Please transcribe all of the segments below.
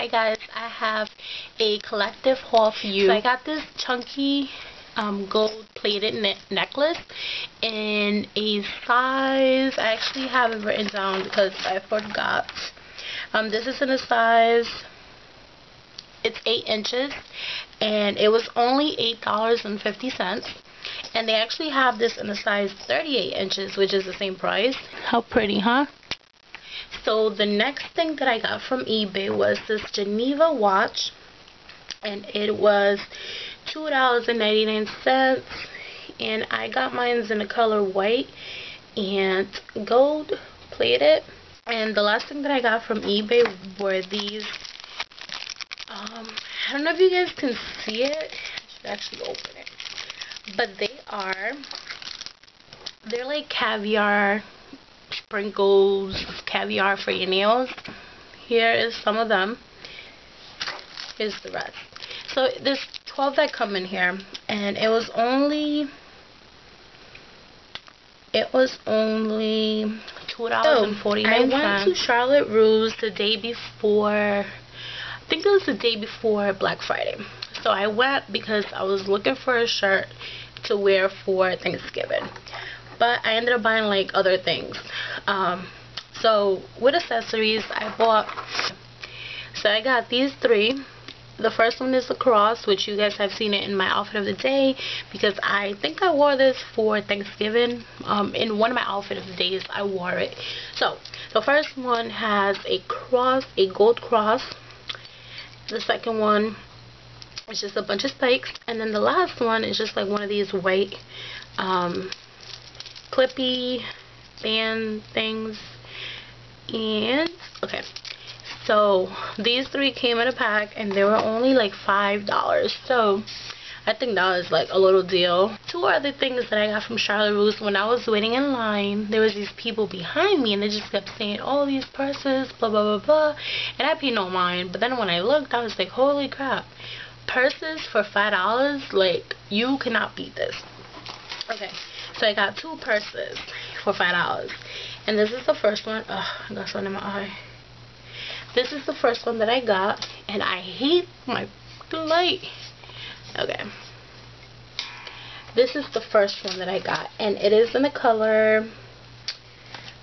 Hi guys, I have a collective haul for you. So I got this chunky um, gold plated ne necklace in a size, I actually have it written down because I forgot. Um, this is in a size, it's 8 inches and it was only $8.50 and they actually have this in a size 38 inches which is the same price. How pretty, huh? So the next thing that I got from eBay was this Geneva watch. And it was $2.99. And I got mine in the color white and gold plated. And the last thing that I got from eBay were these. Um, I don't know if you guys can see it. I should actually open it. But they are, they're like caviar sprinkles of caviar for your nails. Here is some of them. Here's the rest. So there's 12 that come in here and it was only it was only two dollars and forty nine. So, oh, I went to Charlotte Russe the day before I think it was the day before Black Friday. So I went because I was looking for a shirt to wear for Thanksgiving but I ended up buying like other things. Um, so with accessories, I bought. So I got these three. The first one is the cross, which you guys have seen it in my outfit of the day because I think I wore this for Thanksgiving. Um, in one of my outfit of the days, I wore it. So the first one has a cross, a gold cross. The second one is just a bunch of spikes, and then the last one is just like one of these white um, clippy band things. And, okay. So, these three came in a pack and they were only like $5. So, I think that was like a little deal. Two other things that I got from Charlotte Russe when I was waiting in line, there was these people behind me and they just kept saying, oh, these purses, blah, blah, blah, blah. And I paid no mind. But then when I looked, I was like, holy crap. Purses for $5? Like, you cannot beat this. Okay. So I got two purses for $5. And this is the first one. Ugh, I got something in my eye. This is the first one that I got. And I hate my light. Okay. This is the first one that I got. And it is in the color...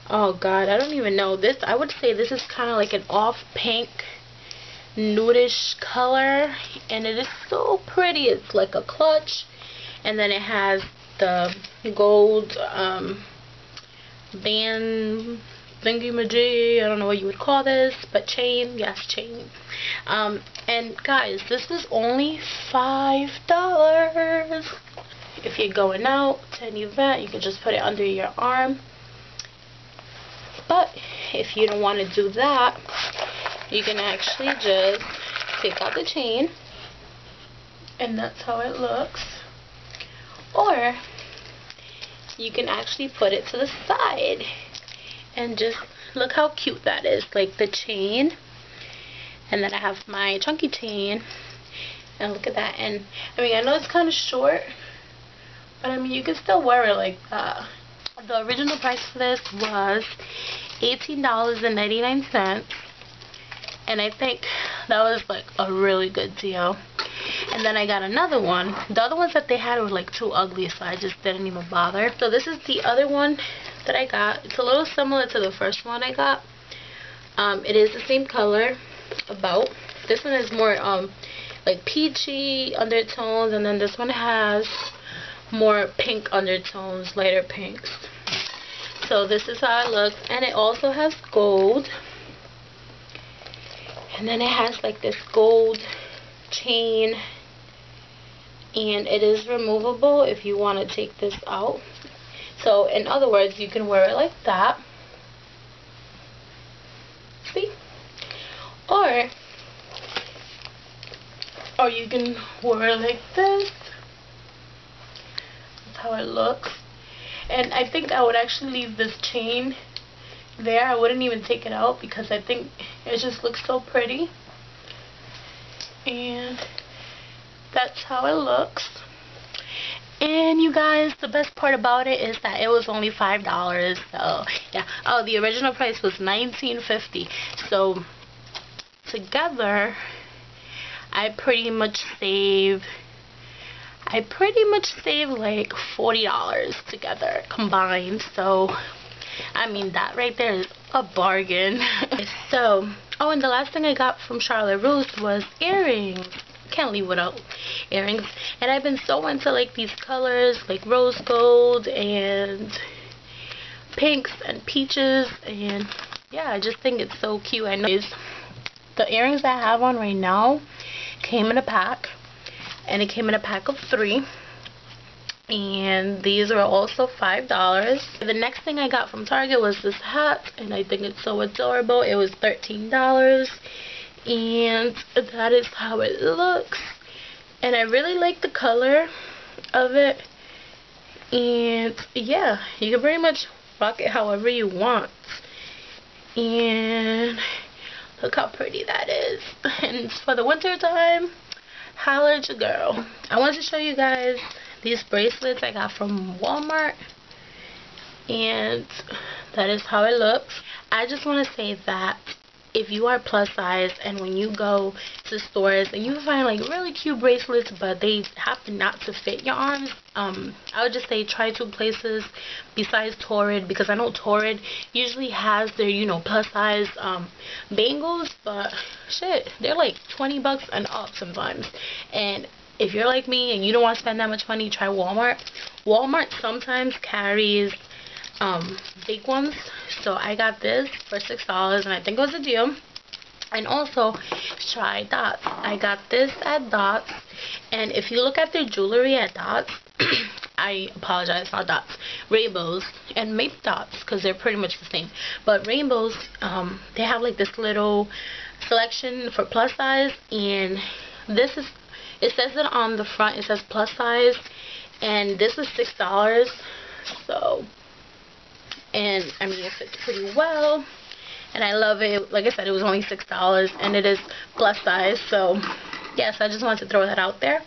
Oh, God. I don't even know. This, I would say this is kind of like an off pink nudish color. And it is so pretty. It's like a clutch. And then it has the gold um, band thingy majig I don't know what you would call this but chain yes chain. Um, and guys this is only five dollars. If you're going out to an event you can just put it under your arm. But if you don't want to do that you can actually just take out the chain and that's how it looks or you can actually put it to the side. And just look how cute that is like the chain. And then I have my chunky chain. And look at that. And I mean I know it's kind of short but I mean you can still wear it like that. The original price for this was $18.99 and I think that was like a really good deal and then I got another one. The other ones that they had were like too ugly, so I just didn't even bother. So this is the other one that I got. It's a little similar to the first one I got. Um, it is the same color, about. This one is more um, like peachy undertones, and then this one has more pink undertones, lighter pinks. So this is how it looks, and it also has gold. And then it has like this gold chain and it is removable if you want to take this out. So in other words you can wear it like that. See? Or or you can wear it like this. That's how it looks. And I think I would actually leave this chain there. I wouldn't even take it out because I think it just looks so pretty and that's how it looks. And you guys the best part about it is that it was only five dollars so yeah. Oh the original price was 19.50 so together I pretty much save I pretty much save like $40 together combined. So I mean that right there is a bargain. So oh and the last thing I got from Charlotte Russe was earrings. Can't leave without earrings. And I've been so into like these colors like rose gold and pinks and peaches. And yeah I just think it's so cute. I know the earrings I have on right now came in a pack. And it came in a pack of three and these are also five dollars. The next thing I got from Target was this hat and I think it's so adorable. It was thirteen dollars and that is how it looks. And I really like the color of it. And yeah you can pretty much rock it however you want. And look how pretty that is. And for the winter time your girl. I wanted to show you guys these bracelets I got from Walmart and that is how it looks. I just want to say that if you are plus size and when you go to stores and you find like really cute bracelets but they happen not to fit your arms um i would just say try two places besides torrid because i know torrid usually has their you know plus size um bangles but shit they're like 20 bucks and up sometimes. And if you're like me and you don't want to spend that much money try walmart walmart sometimes carries um, big ones. So I got this for $6 and I think it was a deal. And also try Dots. I got this at Dots. And if you look at their jewelry at Dots, I apologize, not Dots, Rainbows, and maybe Dots, because they're pretty much the same. But Rainbows, um, they have like this little selection for plus size, and this is, it says it on the front, it says plus size, and this is $6, so and I mean it fits pretty well and I love it. Like I said it was only six dollars and it is plus size. So yes I just wanted to throw that out there.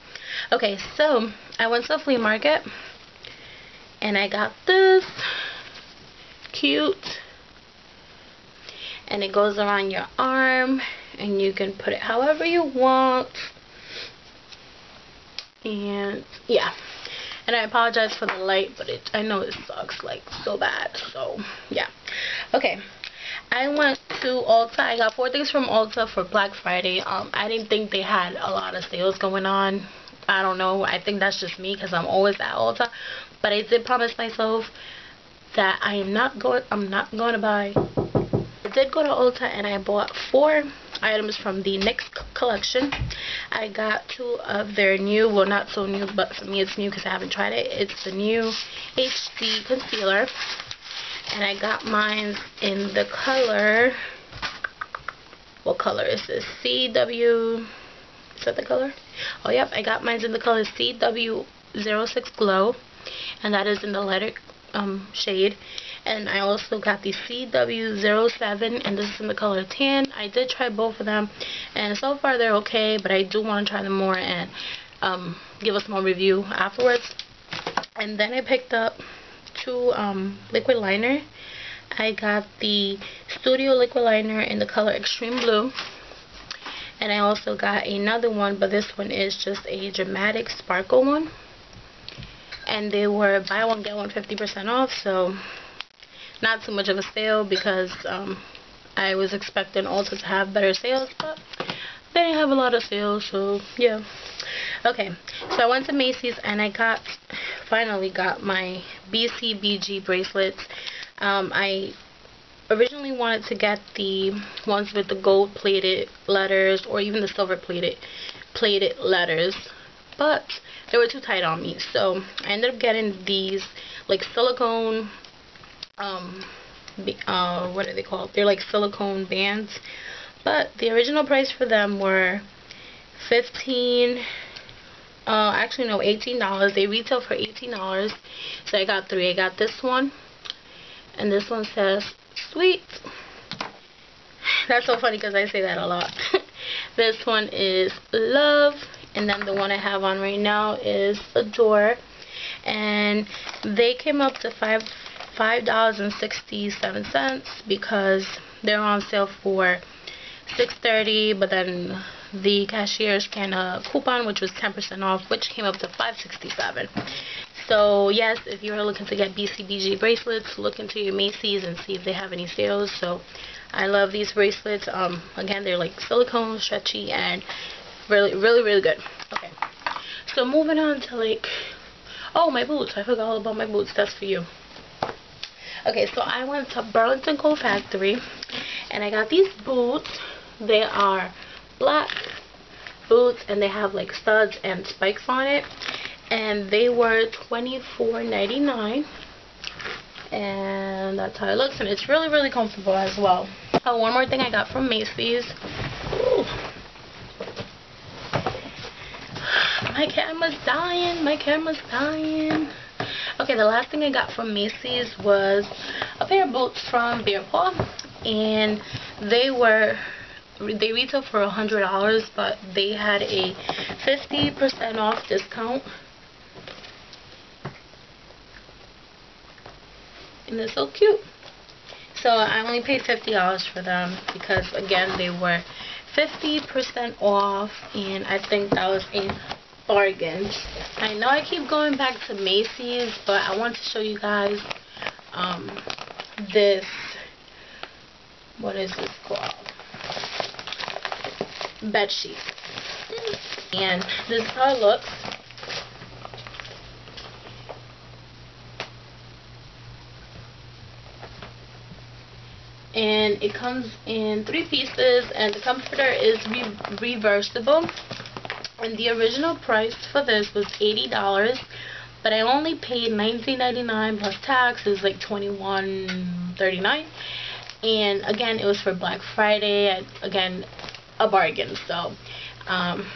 Okay so I went to the flea market and I got this cute and it goes around your arm and you can put it however you want and yeah and I apologize for the light, but it I know it sucks like so bad. So yeah. Okay. I went to Ulta. I got four things from Ulta for Black Friday. Um, I didn't think they had a lot of sales going on. I don't know. I think that's just me because I'm always at Ulta. But I did promise myself that I am not going. I'm not going to buy. Did go to Ulta and I bought four items from the NYX collection. I got two of their new, well not so new, but for me it's new because I haven't tried it. It's the new HD concealer. And I got mine in the color, what color is this? CW, is that the color? Oh yep, I got mine in the color CW06 Glow. And that is in the lighter um, shade and I also got the CW07 and this is in the color tan. I did try both of them and so far they're okay but I do want to try them more and um, give us more review afterwards. And then I picked up two um, liquid liner. I got the Studio Liquid Liner in the color Extreme Blue. And I also got another one but this one is just a dramatic sparkle one. And they were buy one get one 50% off so not too much of a sale because um, I was expecting Ulta to have better sales, but they didn't have a lot of sales, so yeah. Okay, so I went to Macy's and I got, finally got my BCBG bracelets. Um, I originally wanted to get the ones with the gold plated letters or even the silver plated plated letters but they were too tight on me so I ended up getting these like silicone um, uh, what are they called? They're like silicone bands. But the original price for them were 15 uh, actually no, $18. They retail for $18. So I got three. I got this one. And this one says, sweet. That's so funny because I say that a lot. this one is love. And then the one I have on right now is adore. And they came up to five $5.67 because they're on sale for 630 but then the cashier's ran a coupon which was 10% off which came up to 567 so yes if you're looking to get BCBG bracelets look into your Macy's and see if they have any sales. So I love these bracelets. Um again they're like silicone stretchy and really really really good. Okay. So moving on to like oh my boots. I forgot all about my boots. That's for you okay so I went to Burlington Coat Factory and I got these boots. They are black boots and they have like studs and spikes on it. And they were $24.99 and that's how it looks and it's really really comfortable as well. Oh one more thing I got from Macy's. My camera's dying my camera's dying okay the last thing I got from Macy's was a pair of boots from Bear Paw and they were they retail for a hundred dollars but they had a 50% off discount. And they're so cute. So I only paid $50 for them because again they were 50% off and I think that was a bargain I know I keep going back to Macy's but I want to show you guys um, this what is this called? Bed sheet. And this is how it looks. And it comes in three pieces and the comforter is re reversible and the original price for this was $80 but I only paid $19.99 plus tax is like $21.39 and again it was for Black Friday again a bargain so um,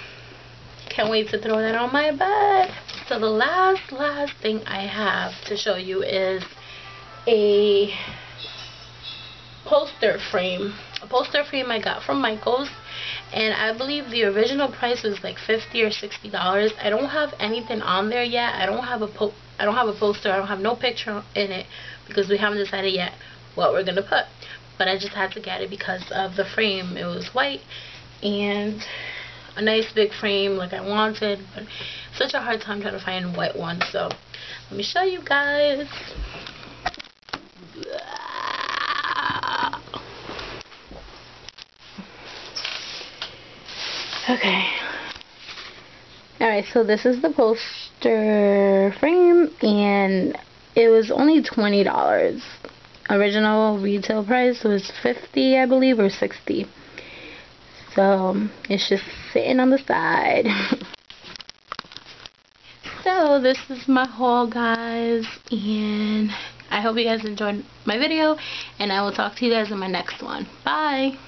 can't wait to throw that on my bed so the last last thing I have to show you is a poster frame a poster frame I got from Michaels and I believe the original price was like 50 or 60 dollars. I don't have anything on there yet. I don't have a po I don't have a poster. I don't have no picture in it because we haven't decided yet what we're gonna put. But I just had to get it because of the frame. It was white and a nice big frame like I wanted but such a hard time trying to find white one so let me show you guys okay. Alright so this is the poster frame and it was only $20 original retail price was 50 I believe or 60 so it's just sitting on the side. So this is my haul guys and I hope you guys enjoyed my video and I will talk to you guys in my next one. Bye